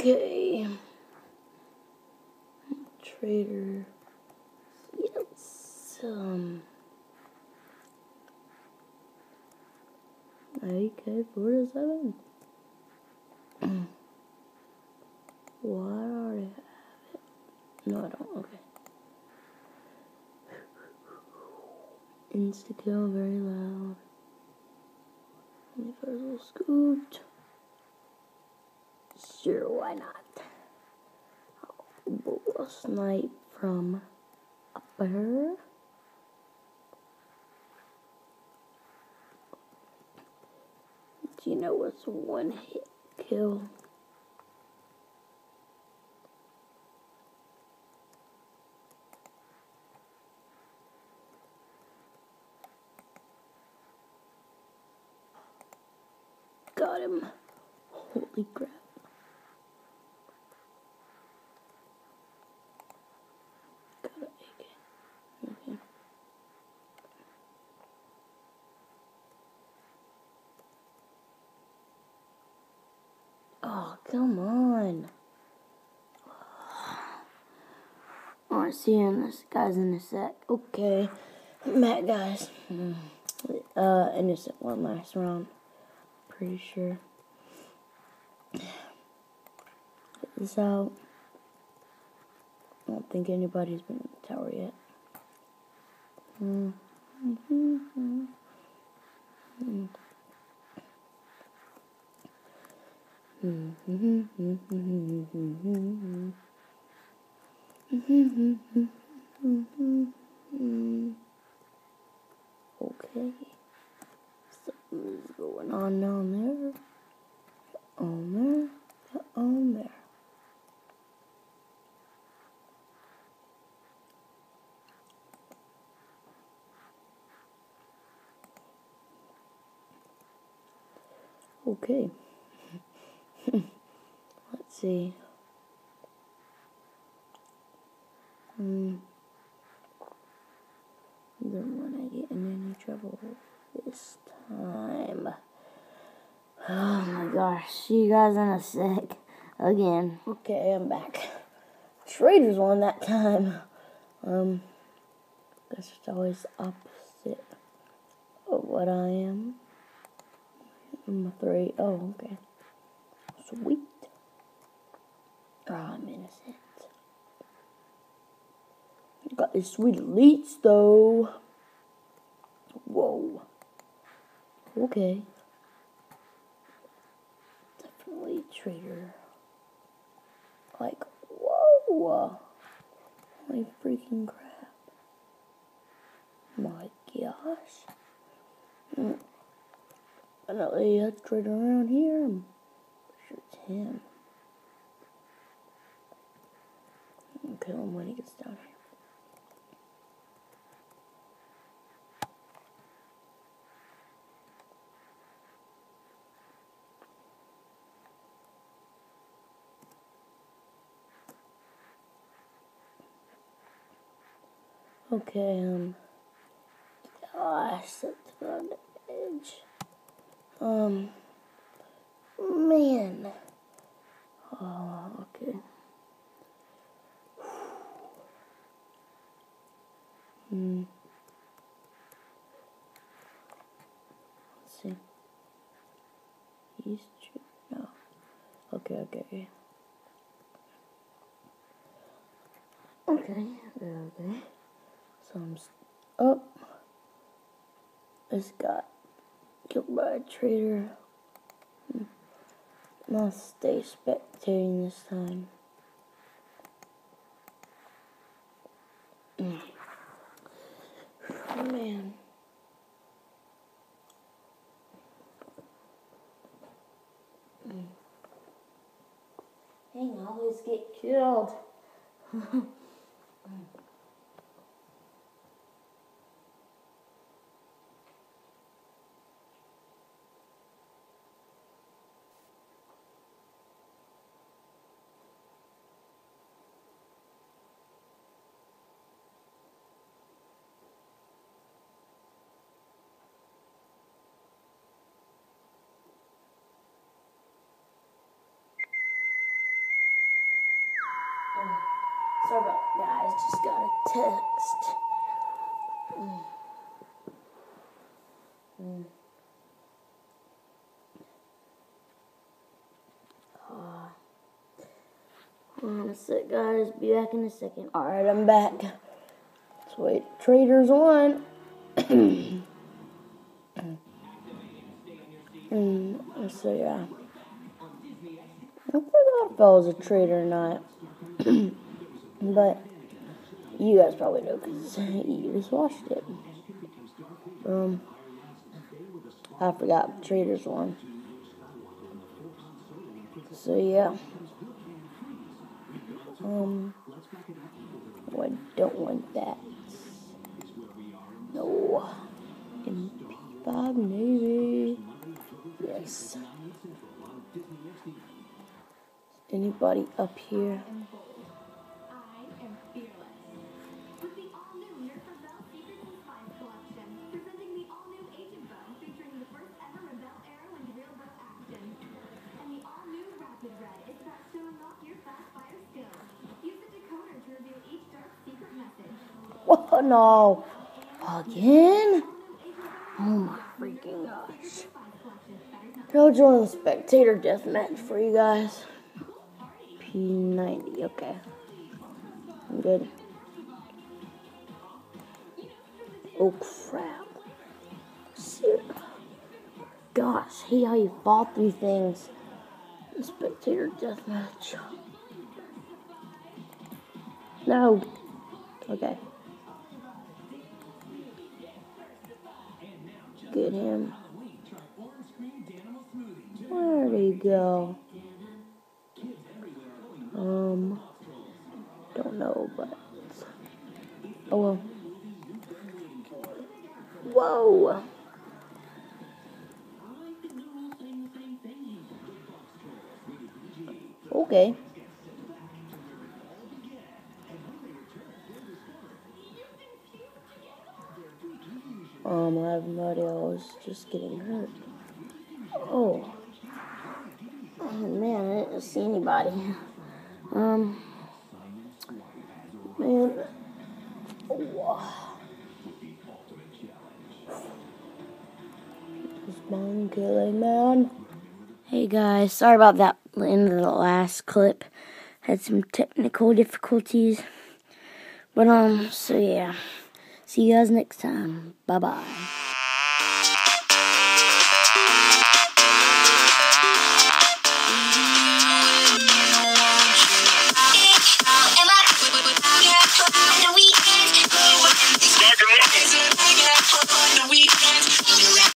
Okay. Traitor. Yes. Um. AK forty-seven. Why already have it? No, I don't. Okay. Insta kill very loud. Universal scooped. Sure, why not? Oh, I'll snipe from upper. Do you know what's one hit kill? Got him. Holy crap. Got an AK. Okay. Oh, come on. Alright, see you in this guys in a sec. Okay. Matt guys. Uh innocent one last round. Pretty sure. Get this out. I don't think anybody's been in the tower yet. Hmm. Hmm. Hmm. Hmm. Okay. Something's going on down there. On there. On there. Okay. Let's see. Hmm. Don't want to get in any trouble this time. Oh my gosh. See you guys in a sec. Again. Okay, I'm back. Traitors won that time. Um, it's always opposite of what I am. A three. Oh, okay. Sweet. Oh, I'm innocent. Got these sweet elites though. Whoa. Okay. Definitely traitor. Like, whoa. Holy freaking crap. My gosh. Mm. Another uh, traitor around here. I'm sure it's him. I'll kill him when he gets down here. Okay, um, gosh, that's on the edge. Um, man. Oh, okay. Hmm. Let's see. East, no. Okay, okay. Okay, okay. I'm up. This got killed by a traitor. I'll stay spectating this time. Mm. Oh, man. Mm. Dang, I always get killed. Sorry about guys, just got a text. Mm. Mm. Uh, hold on a sec, guys. Be back in a second. Alright, I'm back. Let's wait. Traitors on. mm, so, yeah. I forgot if I was a traitor or not. but you guys probably know because you just watched it. Um, I forgot Traitors won. So yeah. Um, oh, I don't want that. No. MP5 Navy. Yes. Anybody up here? Oh no. Again? Oh my freaking gosh. I'll join the spectator deathmatch for you guys. P90, okay. I'm good. Oh crap. Gosh, see how you fought through things. Spectator deathmatch. No. Okay. Get him. Where'd he go? Um, don't know, but oh well. Whoa. Okay. Um, I have no idea. I was just getting hurt. Oh. Oh man, I didn't see anybody. Um. Man. Oh. Spawn killing man. Hey guys, sorry about that end of the last clip. Had some technical difficulties. But um, so yeah. See you guys next time. Bye bye.